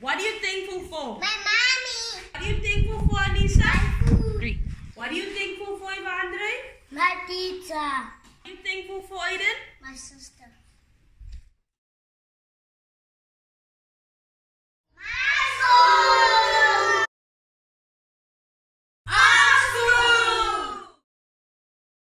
What are you thankful for? My mommy. What are you thankful for, Anissa? My food. Three. What are you thankful for, Ivandre? My teacher. What are you thankful for, Aiden? My son.